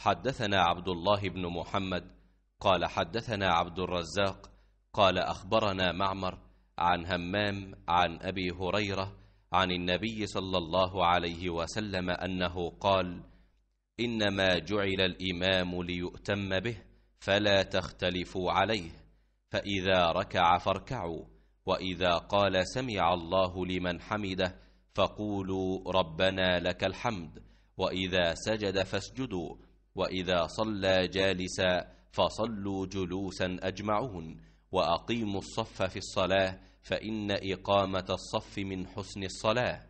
حدثنا عبد الله بن محمد قال حدثنا عبد الرزاق قال أخبرنا معمر عن همام عن أبي هريرة عن النبي صلى الله عليه وسلم أنه قال إنما جعل الإمام ليؤتم به فلا تختلفوا عليه فإذا ركع فاركعوا وإذا قال سمع الله لمن حمده فقولوا ربنا لك الحمد وإذا سجد فاسجدوا وإذا صلى جالسا فصلوا جلوسا أجمعون وأقيموا الصف في الصلاة فإن إقامة الصف من حسن الصلاة